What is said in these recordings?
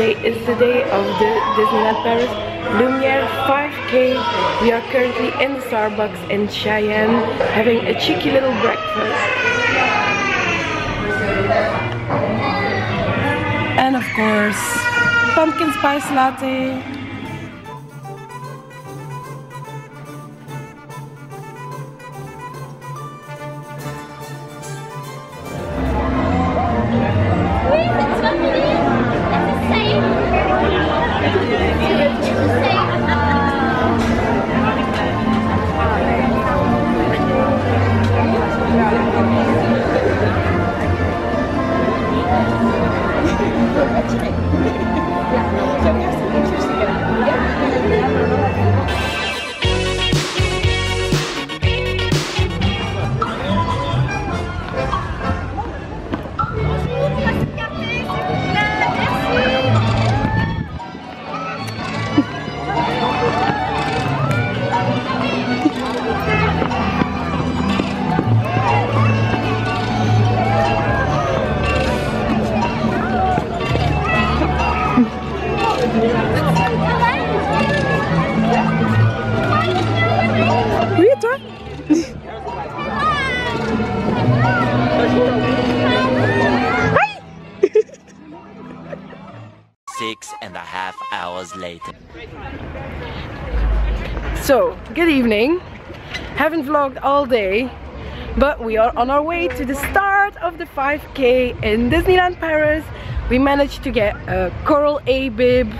Today is the day of the Disneyland Paris Lumiere 5K. We are currently in the Starbucks in Cheyenne having a cheeky little breakfast. And of course, pumpkin spice latte. Later. So, good evening. Haven't vlogged all day, but we are on our way to the start of the 5K in Disneyland Paris. We managed to get a Coral A bib.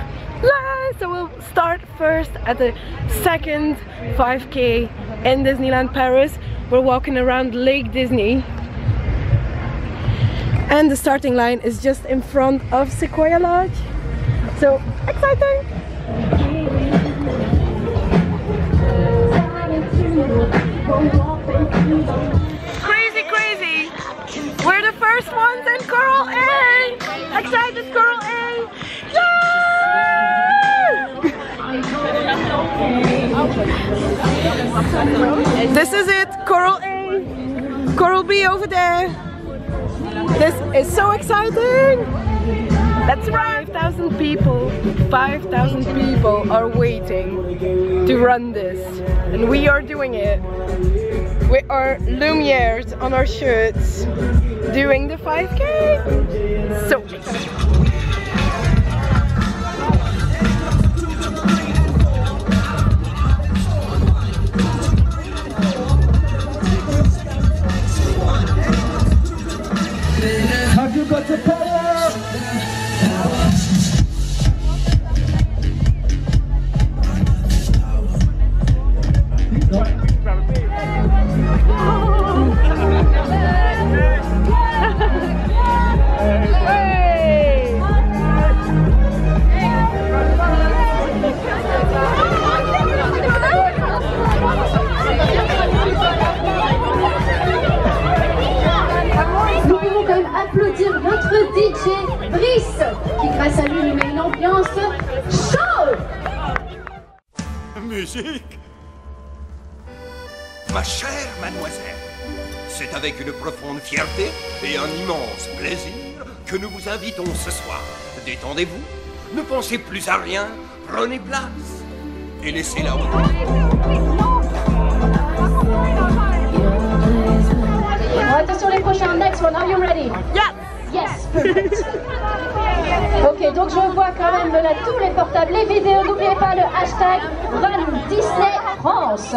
So we'll start first at the second 5K in Disneyland Paris. We're walking around Lake Disney. And the starting line is just in front of Sequoia Lodge. So exciting! Crazy, crazy! We're the first ones in Coral A! Excited Coral A! Yay! This is it, Coral A! Coral B over there! This is so exciting! That's right! 5,000 people, 5,000 people are waiting to run this. And we are doing it with our Lumieres on our shirts doing the 5k. So avec une profonde fierté et un immense plaisir que nous vous invitons ce soir. Détendez-vous, ne pensez plus à rien, prenez place et laissez la Attention les prochains, next one, are you ready? Yes! Yes, perfect. Ok, donc je vois quand même là tous les portables, les vidéos, n'oubliez pas le hashtag Run Disney France.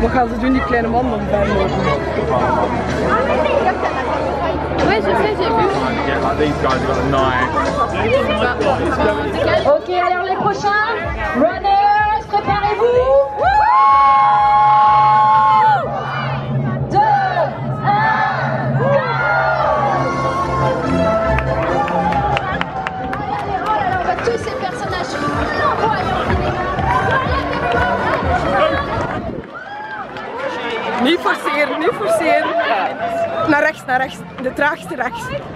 Wat gaan ze doen, die kleine man dan bij sais, j'ai vu. Yeah, like these guys have got a knife. traag straks.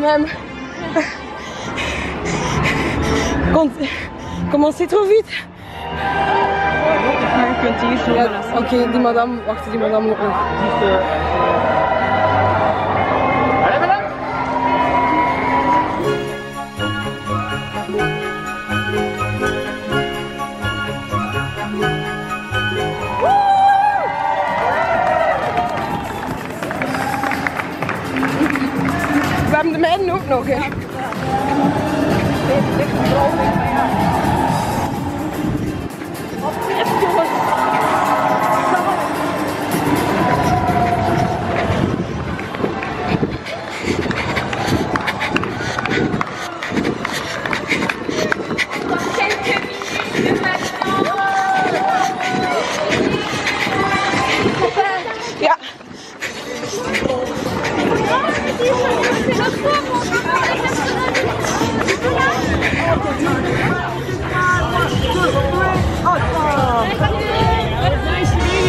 La même. Commencez trop vite. Ja, Oké, die madame, wacht, die madame nog. Nog, hè. Ja.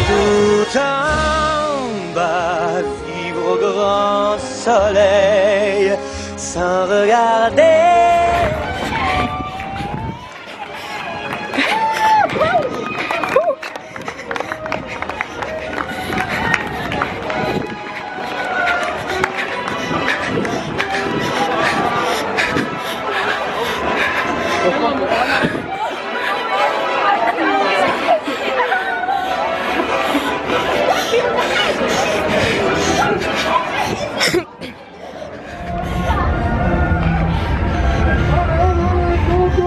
Tout en bas, vivre au grand soleil,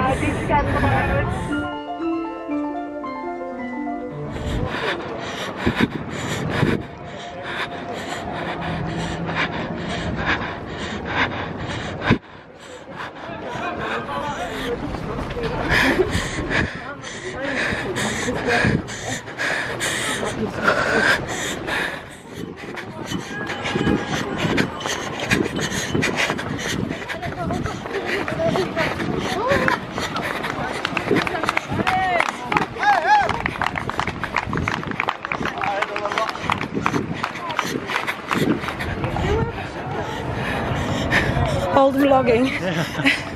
I've been alguém.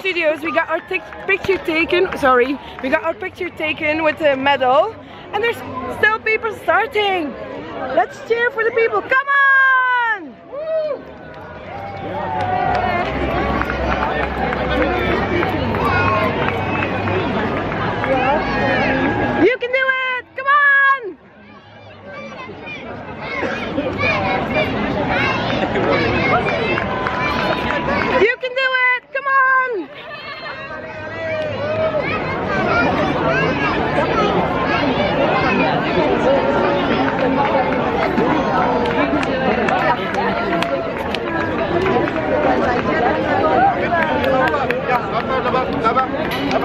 studios. We got our picture taken. Sorry, we got our picture taken with the medal, and there's still people starting. Let's cheer for the people. Come on! Woo! You can do it! Come on! You can do it! Come on!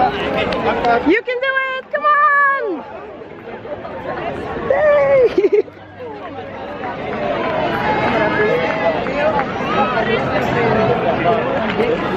You can do it! Come on! Yay!